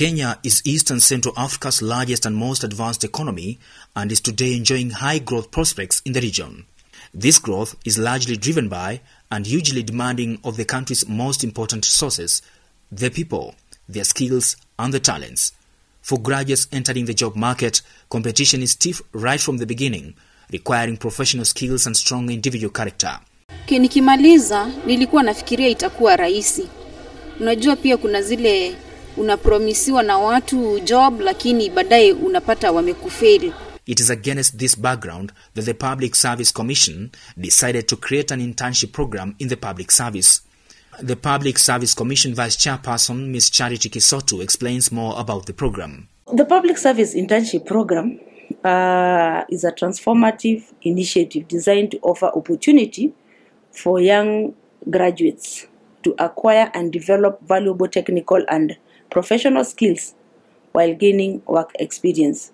Kenya is East and Central Africa's largest and most advanced economy and is today enjoying high growth prospects in the region. This growth is largely driven by and hugely demanding of the country's most important resources, the people, their skills, and the talents. For graduates entering the job market, competition is stiff right from the beginning, requiring professional skills and strong individual character. Nikimaliza nilikuwa nafikiria itakuwa rahisi. Unajua pia kuna zile unapromisiwa na watu job, lakini baadaye unapata wamekufeli. It is against this background that the Public Service Commission decided to create an internship program in the public service. The Public Service Commission Vice Chairperson, miss Charity Kisotu, explains more about the program. The Public Service Internship Program uh, is a transformative initiative designed to offer opportunity for young graduates to acquire and develop valuable technical and professional skills while gaining work experience.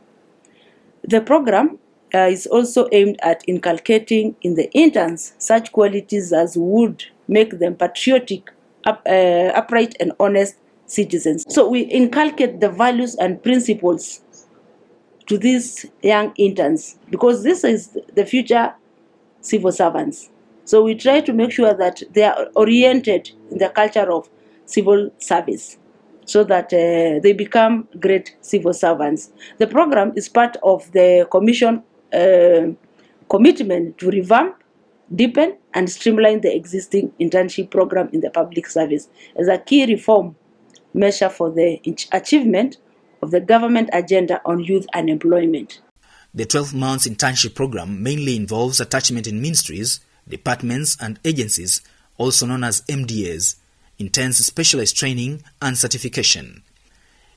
The program uh, is also aimed at inculcating in the interns such qualities as would make them patriotic, up, uh, upright, and honest citizens. So we inculcate the values and principles to these young interns because this is the future civil servants. So we try to make sure that they are oriented in the culture of civil service so that uh, they become great civil servants. The program is part of the Commission uh, commitment to revamp, deepen, and streamline the existing internship program in the public service as a key reform measure for the achievement of the government agenda on youth unemployment. The 12 months internship program mainly involves attachment in ministries, departments, and agencies, also known as MDAs, intense specialized training and certification.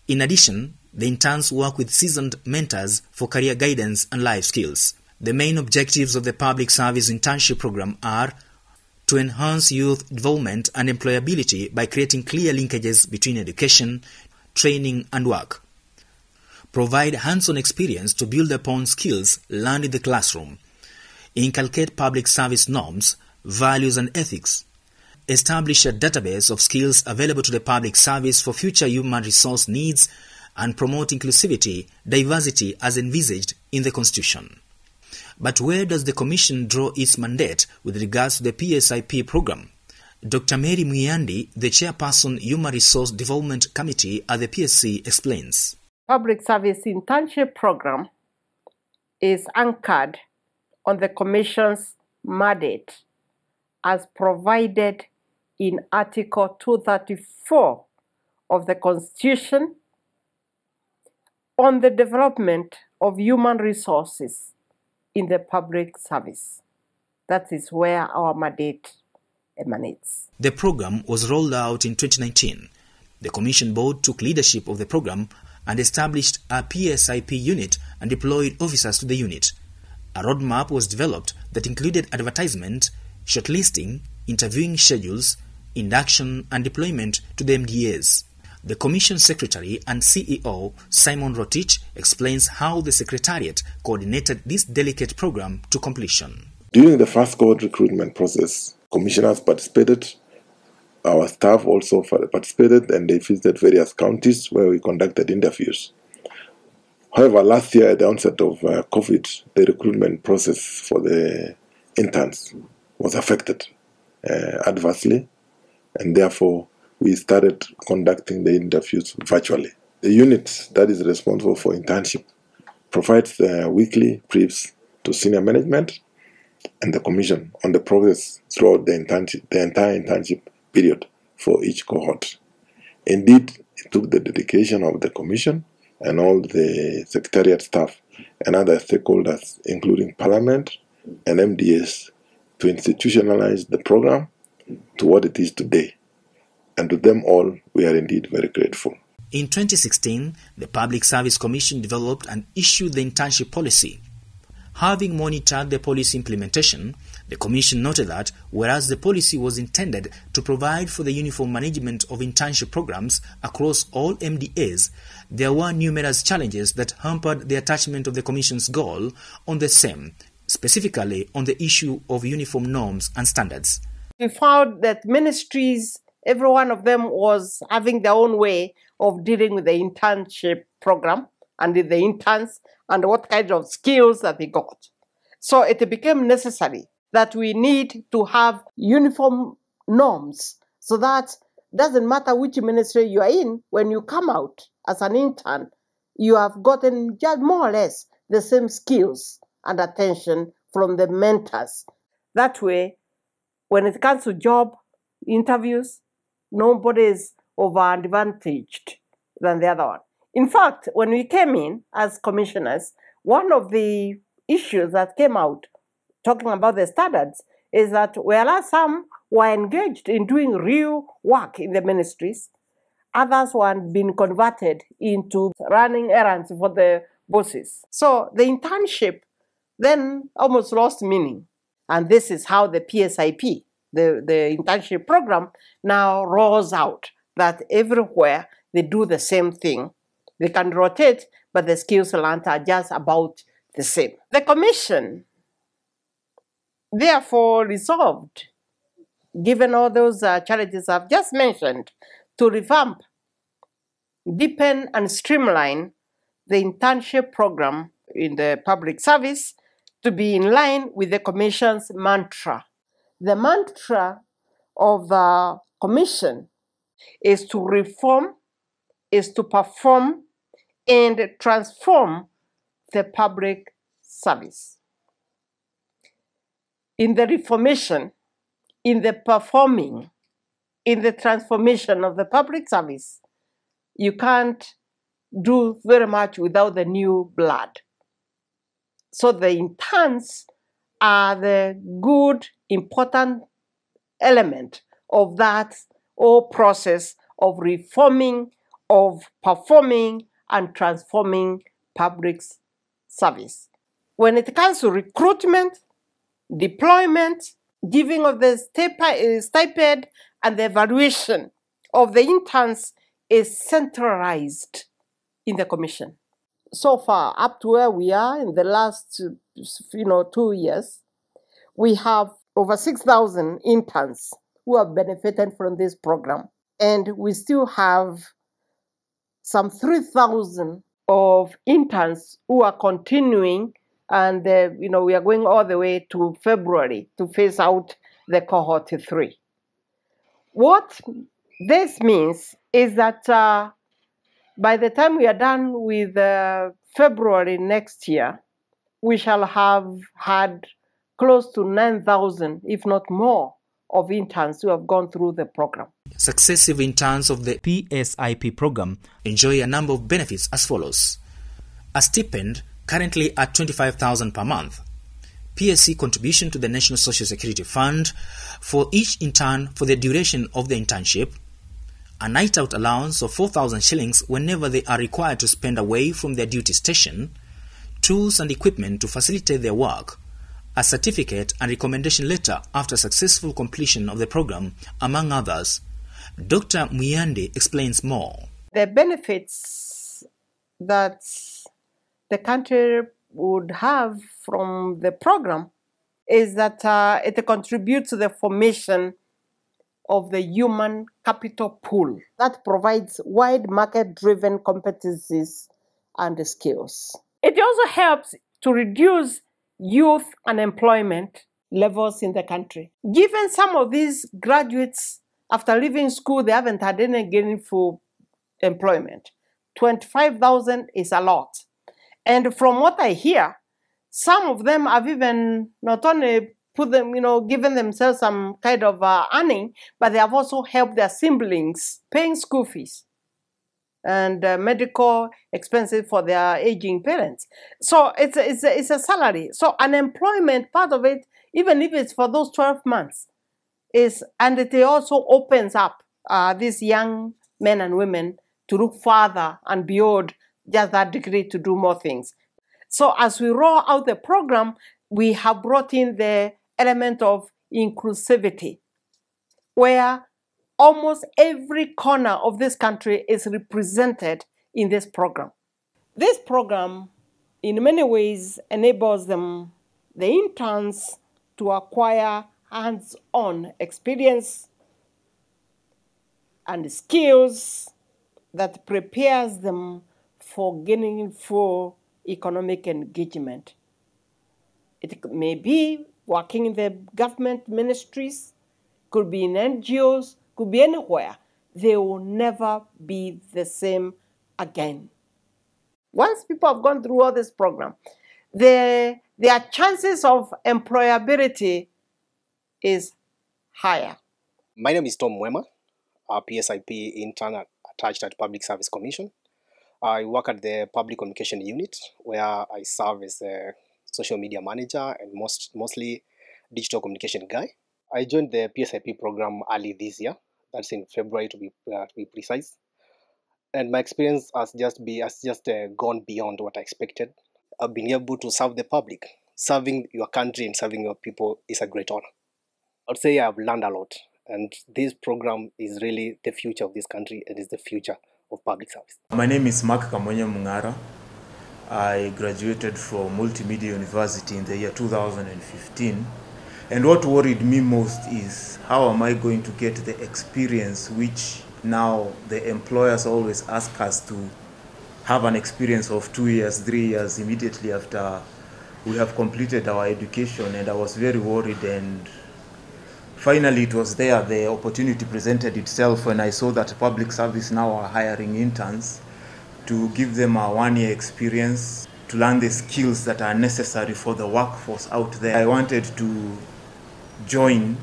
In addition, the interns work with seasoned mentors for career guidance and life skills. The main objectives of the public service internship program are to enhance youth development and employability by creating clear linkages between education, training, and work. Provide hands on experience to build upon skills learned in the classroom. Inculcate public service norms, values, and ethics. Establish a database of skills available to the public service for future human resource needs and promote inclusivity, diversity as envisaged in the Constitution. But where does the Commission draw its mandate with regards to the PSIP program? Dr. Mary Mwiandi, the chairperson Human Resource Development Committee at the PSC, explains. Public Service Internship Program is anchored on the Commission's mandate as provided in Article 234 of the Constitution on the development of human resources in the public service. That is where our mandate emanates. The program was rolled out in 2019. The Commission Board took leadership of the program and established a PSIP unit and deployed officers to the unit. A roadmap was developed that included advertisement, shortlisting, interviewing schedules, induction, and deployment to the MDAs. The Commission Secretary and CEO, Simon Rotich, explains how the Secretariat coordinated this delicate program to completion. During the first cohort recruitment process, commissioners participated, our staff also participated, and they visited various counties where we conducted interviews. However, last year at the onset of uh, COVID, the recruitment process for the interns was affected uh, adversely, and therefore we started conducting the interviews virtually. The unit that is responsible for internship provides weekly briefs to senior management and the commission on the progress throughout the, internship, the entire internship period for each cohort. Indeed, it took the dedication of the commission and all the secretariat staff and other stakeholders, including parliament and MDAs, to institutionalize the program to what it is today. And to them all, we are indeed very grateful. In 2016, the Public Service Commission developed and issued the internship policy. Having monitored the policy implementation, the Commission noted that whereas the policy was intended to provide for the uniform management of internship programs across all MDAs, there were numerous challenges that hampered the attachment of the Commission's goal on the same, specifically on the issue of uniform norms and standards. We found that ministries every one of them was having their own way of dealing with the internship program and the interns and what kind of skills that they got. So it became necessary that we need to have uniform norms so that doesn't matter which ministry you are in, when you come out as an intern, you have gotten just more or less the same skills and attention from the mentors. That way, when it comes to job interviews, nobody is over advantaged than the other one. In fact, when we came in as commissioners, one of the issues that came out talking about the standards is that whereas some were engaged in doing real work in the ministries, others were being converted into running errands for the bosses. So the internship then almost lost meaning. And this is how the PSIP, the, the internship program, now rolls out that everywhere they do the same thing. They can rotate, but the skills learned are just about the same. The commission therefore resolved, given all those uh, challenges I've just mentioned, to revamp, deepen, and streamline the internship program in the public service to be in line with the Commission's mantra. The mantra of the Commission is to reform, is to perform, and transform the public service. In the reformation, in the performing, in the transformation of the public service, you can't do very much without the new blood. So the interns are the good, important element of that whole process of reforming, of performing, and transforming public service. When it comes to recruitment, deployment, giving of the eh, stipend, and the evaluation of the interns is centralized in the commission. So far, up to where we are in the last, you know, two years, we have over 6,000 interns who have benefited from this program. And we still have some 3,000 of interns who are continuing and uh, you know we are going all the way to February to phase out the cohort three. What this means is that uh, by the time we are done with uh, February next year, we shall have had close to 9,000, if not more, of interns who have gone through the program. Successive interns of the PSIP program enjoy a number of benefits as follows. A stipend currently at 25,000 per month. PSC contribution to the National Social Security Fund for each intern for the duration of the internship. A night out allowance of 4,000 shillings whenever they are required to spend away from their duty station. Tools and equipment to facilitate their work a certificate and recommendation letter after successful completion of the program, among others. Dr. Mwiandi explains more. The benefits that the country would have from the program is that uh, it contributes to the formation of the human capital pool that provides wide market driven competencies and skills. It also helps to reduce youth unemployment levels in the country. Given some of these graduates, after leaving school, they haven't had any gainful employment. 25,000 is a lot. And from what I hear, some of them have even not only put them, you know, given themselves some kind of uh, earning, but they have also helped their siblings paying school fees and uh, medical expenses for their aging parents. So it's a, it's, a, it's a salary. So unemployment, part of it, even if it's for those 12 months, is, and it also opens up uh, these young men and women to look further and beyond just that degree to do more things. So as we roll out the program, we have brought in the element of inclusivity, where almost every corner of this country is represented in this program. This program, in many ways, enables them, the interns, to acquire hands on experience and skills that prepares them for gaining full economic engagement. It may be working in the government ministries, could be in NGOs, could be anywhere. They will never be the same again. Once people have gone through all this program, their, their chances of employability is higher. My name is Tom Wema, a PSIP intern attached at Public Service Commission. I work at the Public Communication Unit where I serve as a social media manager and most, mostly digital communication guy. I joined the PSIP program early this year, that's in February to be, uh, to be precise. And my experience has just be has just uh, gone beyond what I expected. I've been able to serve the public. Serving your country and serving your people is a great honor. I'd say I've learned a lot, and this program is really the future of this country and is the future of public service. My name is Mark Kamonya Mungara. I graduated from Multimedia University in the year 2015. And what worried me most is how am I going to get the experience which now the employers always ask us to have an experience of two years, three years immediately after we have completed our education. And I was very worried and finally it was there the opportunity presented itself when i saw that public service now are hiring interns to give them a one year experience to learn the skills that are necessary for the workforce out there i wanted to join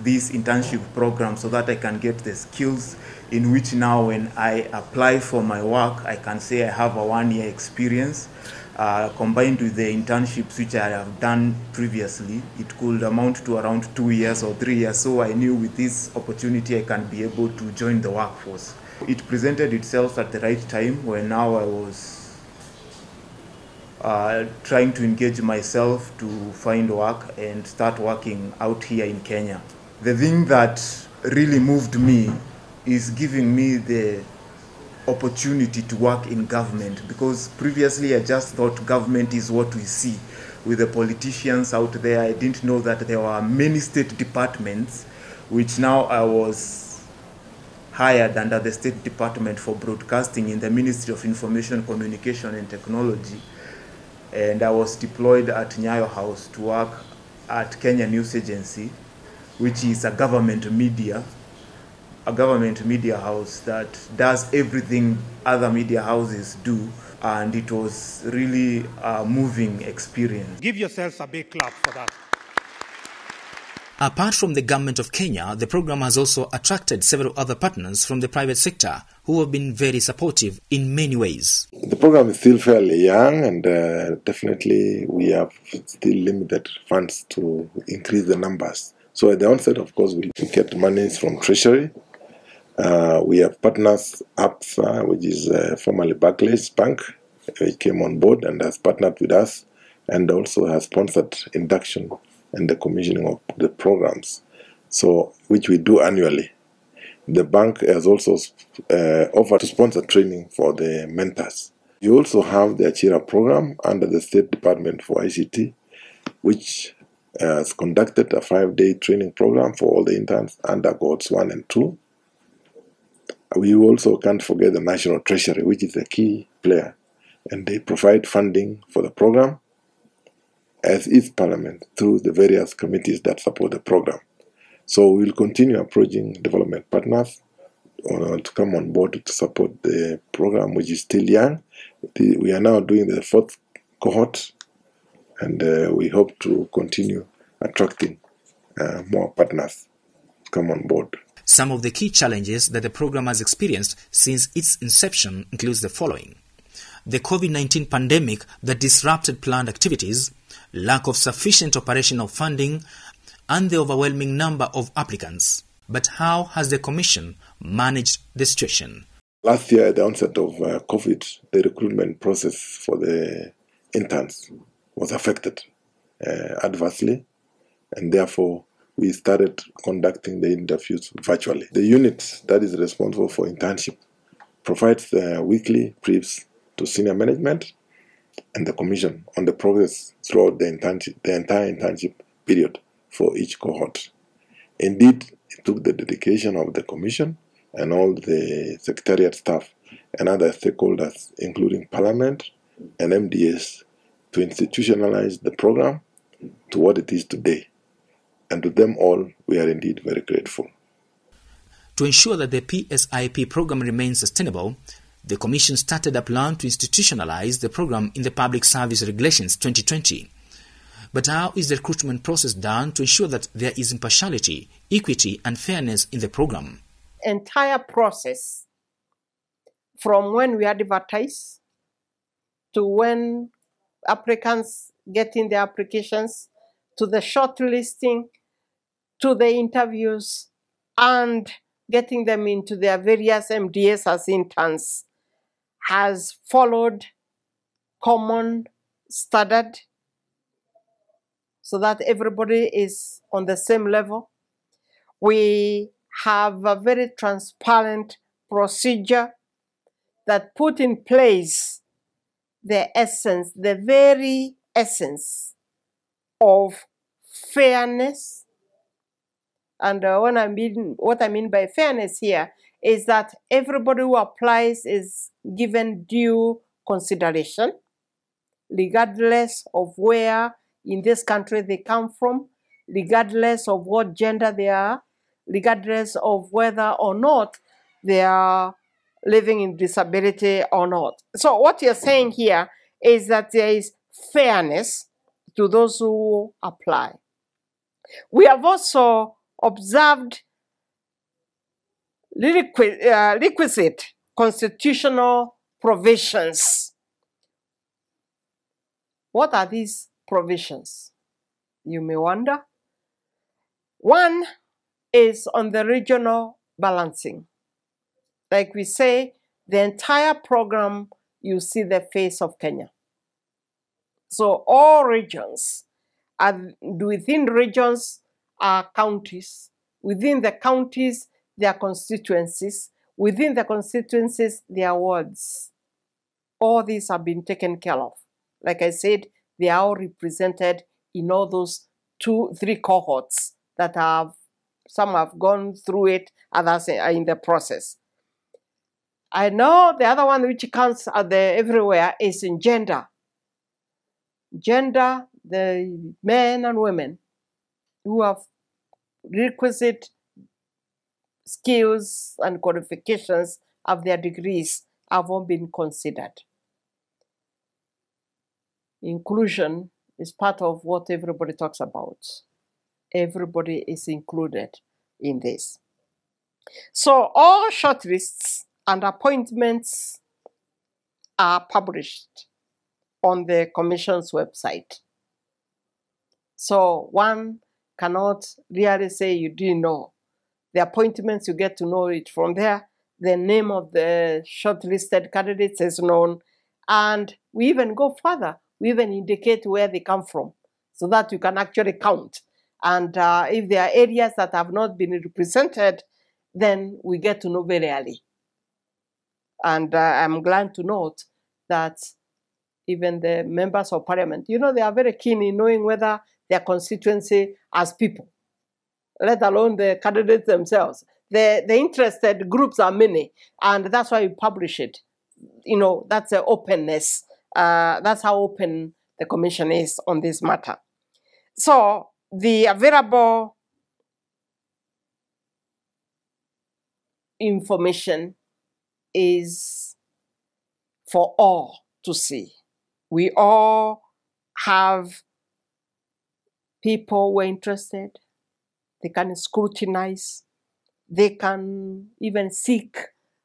this internship program so that i can get the skills in which now when i apply for my work i can say i have a one year experience uh, combined with the internships which I have done previously, it could amount to around two years or three years. So I knew with this opportunity I can be able to join the workforce. It presented itself at the right time when now I was uh, trying to engage myself to find work and start working out here in Kenya. The thing that really moved me is giving me the opportunity to work in government because previously I just thought government is what we see with the politicians out there. I didn't know that there were many state departments, which now I was hired under the State Department for Broadcasting in the Ministry of Information, Communication and Technology. And I was deployed at Nyayo House to work at Kenya News Agency, which is a government media a government media house that does everything other media houses do and it was really a moving experience. Give yourselves a big clap for that. Apart from the government of Kenya, the program has also attracted several other partners from the private sector who have been very supportive in many ways. The program is still fairly young, and uh, definitely we have still limited funds to increase the numbers. So at the onset, of course, we get monies from Treasury. Uh, we have partners, Absa, which is uh, formerly Barclays Bank, which came on board and has partnered with us, and also has sponsored induction and the commissioning of the programs, so which we do annually. The bank has also uh, offered to sponsor training for the mentors. We also have the Ajira program under the State Department for ICT, which has conducted a five-day training program for all the interns under GOTS 1 and 2. We also can't forget the National Treasury, which is a key player, and they provide funding for the program as is Parliament through the various committees that support the program. So we will continue approaching development partners uh, to come on board to support the program, which is still young. The, we are now doing the fourth cohort, and uh, we hope to continue attracting uh, more partners to come on board. Some of the key challenges that the program has experienced since its inception includes the following. The COVID-19 pandemic that disrupted planned activities, lack of sufficient operational funding, and the overwhelming number of applicants. But how has the Commission managed the situation? Last year, at the onset of uh, COVID, the recruitment process for the interns was affected uh, adversely, and therefore we started conducting the interviews virtually. The unit that is responsible for internship provides uh, weekly briefs to senior management and the commission on the progress throughout the, internship, the entire internship period for each cohort. Indeed, it took the dedication of the commission and all the secretariat staff and other stakeholders, including Parliament and MDAs, to institutionalize the program to what it is today. And to them all, we are indeed very grateful. To ensure that the PSIP program remains sustainable, the Commission started a plan to institutionalize the program in the Public Service Regulations 2020. But how is the recruitment process done to ensure that there is impartiality, equity, and fairness in the program? Entire process from when we advertise to when applicants get in their applications to the shortlisting to the interviews and getting them into their various MDAs as interns has followed common standard so that everybody is on the same level. We have a very transparent procedure that put in place the essence, the very essence of fairness. And uh, when I mean, what I mean by fairness here is that everybody who applies is given due consideration, regardless of where in this country they come from, regardless of what gender they are, regardless of whether or not they are living in disability or not. So, what you're saying here is that there is fairness to those who apply. We have also observed Uh, requisite constitutional provisions. What are these provisions? You may wonder. One is on the regional balancing. Like we say, the entire program, you see the face of Kenya. So all regions, and within regions are counties. Within the counties, there are constituencies. Within the constituencies, their wards. All these have been taken care of. Like I said, they are all represented in all those two, three cohorts that have, some have gone through it, others are in the process. I know the other one which counts at the everywhere is in gender. Gender, the men and women who have requisite skills and qualifications of their degrees have all been considered. Inclusion is part of what everybody talks about. Everybody is included in this. So all shortlists and appointments are published on the Commission's website. So one cannot really say you didn't know. The appointments, you get to know it from there. The name of the shortlisted candidates is known. And we even go further. We even indicate where they come from so that you can actually count. And uh, if there are areas that have not been represented, then we get to know very early. And uh, I'm glad to note that even the members of parliament, you know, they are very keen in knowing whether their constituency as people, let alone the candidates themselves. The, the interested groups are many, and that's why we publish it. You know, that's the openness. Uh, that's how open the commission is on this matter. So the available information is for all to see. We all have people who are interested. They can scrutinize. They can even seek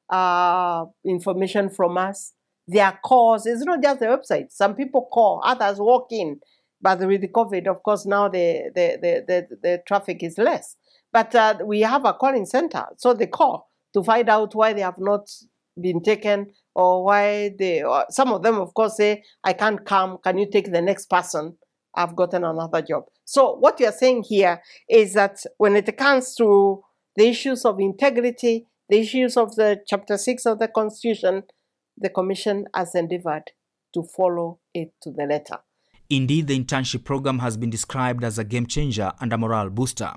uh, information from us. Their calls, it's not just the website. Some people call, others walk in. But with the COVID, of course, now the, the, the, the, the traffic is less. But uh, we have a calling center. So they call to find out why they have not been taken or why they, or some of them, of course, say, I can't come. Can you take the next person? I've gotten another job. So what you're saying here is that when it comes to the issues of integrity, the issues of the chapter 6 of the constitution, the commission has endeavored to follow it to the letter. Indeed, the internship program has been described as a game changer and a morale booster.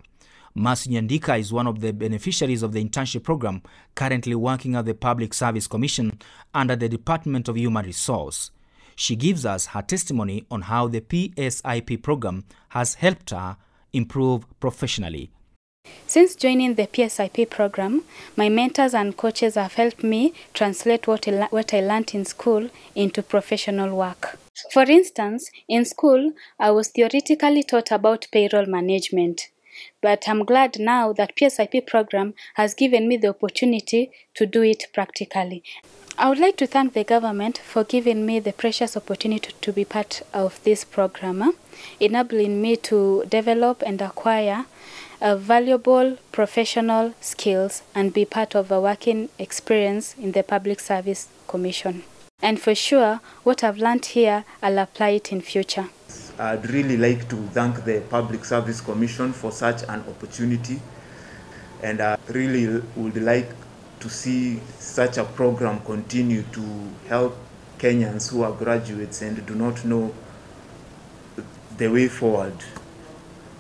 Mercy Nyandika is one of the beneficiaries of the internship program, currently working at the Public Service Commission under the Department of Human Resource. She gives us her testimony on how the PSIP program has helped her improve professionally. Since joining the PSIP program, my mentors and coaches have helped me translate what I, what I learned in school into professional work. For instance, in school, I was theoretically taught about payroll management. But I'm glad now that PSIP program has given me the opportunity to do it practically. I would like to thank the government for giving me the precious opportunity to be part of this program, enabling me to develop and acquire a valuable professional skills and be part of a working experience in the Public Service Commission. And for sure, what I've learned here, I'll apply it in future. I'd really like to thank the Public Service Commission for such an opportunity and I really would like to see such a program continue to help Kenyans who are graduates and do not know the way forward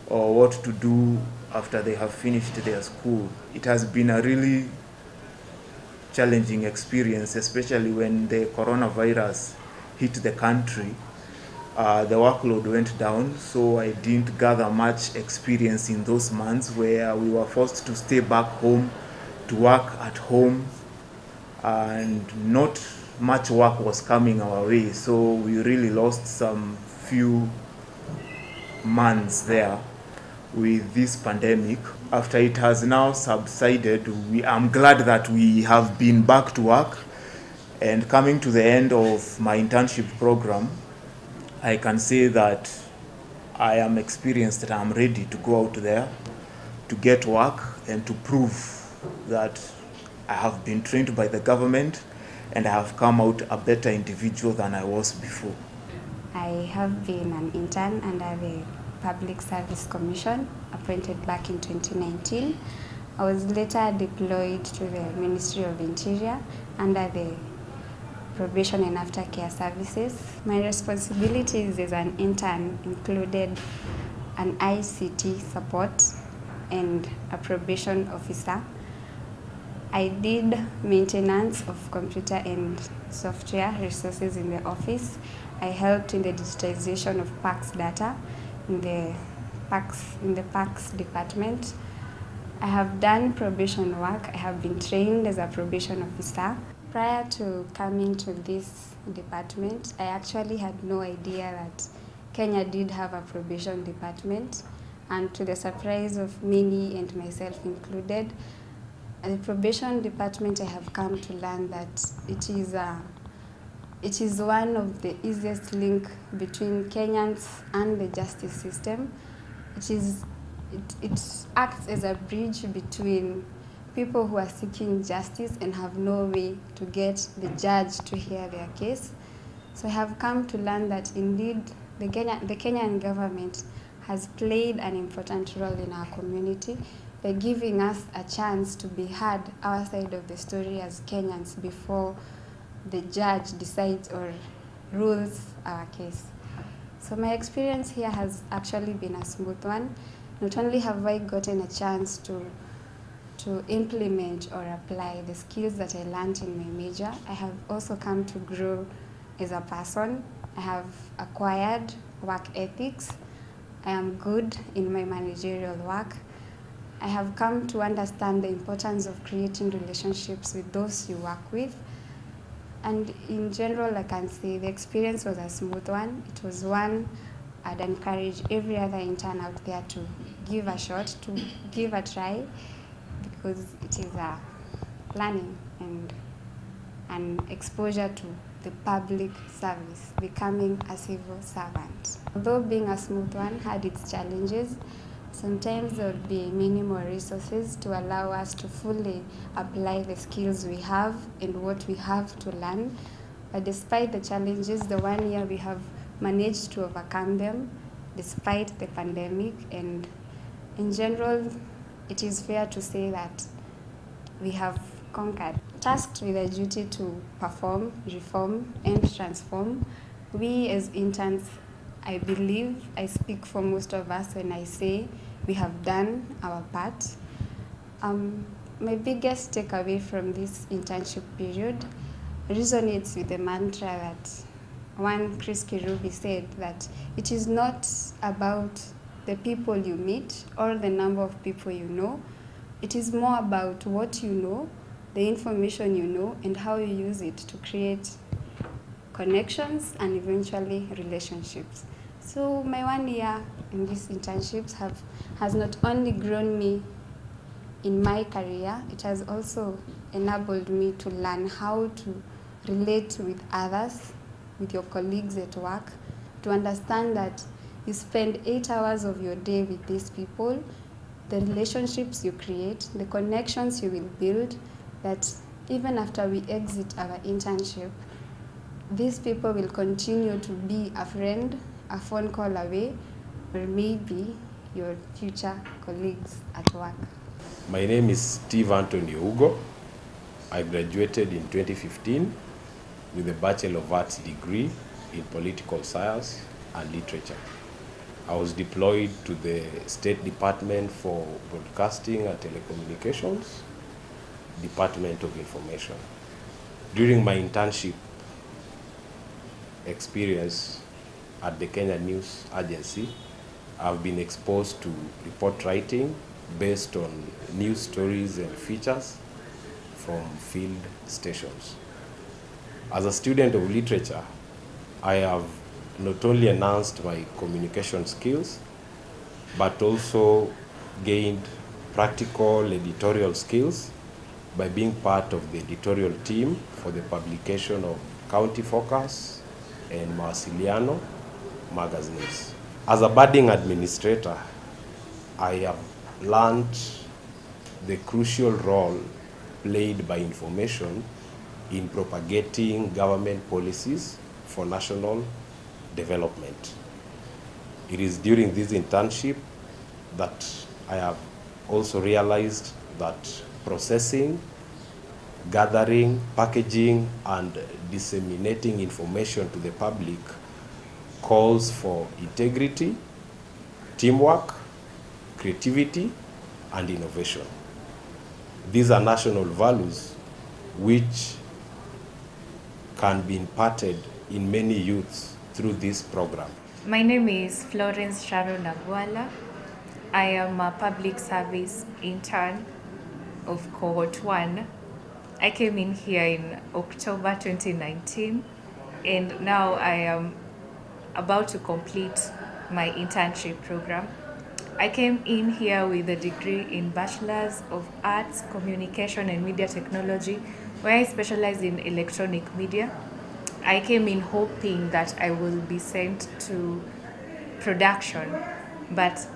or what to do after they have finished their school. It has been a really challenging experience, especially when the coronavirus hit the country. Uh, the workload went down, so I didn't gather much experience in those months where we were forced to stay back home, to work at home, and not much work was coming our way. So we really lost some few months there with this pandemic. After it has now subsided, we, I'm glad that we have been back to work and coming to the end of my internship program, I can say that I am experienced that I'm ready to go out there to get work and to prove that I have been trained by the government and I have come out a better individual than I was before. I have been an intern under the Public Service Commission, appointed back in 2019. I was later deployed to the Ministry of Interior under the Probation and Aftercare Services. My responsibilities as an intern included an ICT support and a probation officer. I did maintenance of computer and software resources in the office. I helped in the digitization of PACS data in the parks in the PACS department. I have done probation work. I have been trained as a probation officer. Prior to coming to this department, I actually had no idea that Kenya did have a probation department. And to the surprise of many and myself included, the probation department, I have come to learn that it is a it is one of the easiest link between Kenyans and the justice system. It is it, it acts as a bridge between people who are seeking justice and have no way to get the judge to hear their case. So I have come to learn that indeed the, Kenya, the Kenyan government has played an important role in our community by giving us a chance to be heard our side of the story as Kenyans before the judge decides or rules our case. So my experience here has actually been a smooth one. Not only have I gotten a chance to to implement or apply the skills that I learned in my major, I have also come to grow as a person. I have acquired work ethics. I am good in my managerial work. I have come to understand the importance of creating relationships with those you work with. And in general, I can say the experience was a smooth one. It was one I'd encourage every other intern out there to give a shot, to give a try, because it is a learning and an exposure to the public service, becoming a civil servant. Although being a smooth one had its challenges, sometimes there would be minimal resources to allow us to fully apply the skills we have and what we have to learn. But despite the challenges, the one year we have managed to overcome them despite the pandemic. And in general, it is fair to say that we have conquered. Tasked with a duty to perform, reform, and transform, we as interns, I believe, I speak for most of us when I say we have done our part. Um, my biggest takeaway from this internship period resonates with the mantra that one Chris Kirubi said that it is not about the people you meet or the number of people you know. It is more about what you know, the information you know, and how you use it to create connections and eventually relationships. So my one year in these internships have has not only grown me in my career, it has also enabled me to learn how to relate with others, with your colleagues at work, to understand that you spend eight hours of your day with these people, the relationships you create, the connections you will build, that even after we exit our internship, these people will continue to be a friend, a phone call away, or maybe your future colleagues at work. My name is Steve Anthony Ugo. I graduated in 2015 with a Bachelor of Arts degree in Political Science and Literature. I was deployed to the State Department for Broadcasting and Telecommunications, Department of Information. During my internship experience at the Kenya News Agency, I've been exposed to report writing based on news stories and features from field stations. As a student of literature, I have not only enhanced my communication skills, but also gained practical editorial skills by being part of the editorial team for the publication of County Focus and Mawasiliano magazines. As a budding administrator, I have learned the crucial role played by information in propagating government policies for national development. It is during this internship that I have also realized that processing, gathering, packaging, and disseminating information to the public calls for integrity, teamwork, creativity, and innovation. These are national values which can be imparted in many youths through this program. My name is Florence Sharon Agwala. I am a public service intern of cohort 1. I came in here in October 2019 and now I am about to complete my internship program. I came in here with a degree in Bachelor's of Arts, Communication and Media Technology, where I specialize in electronic media. I came in hoping that I will be sent to production, but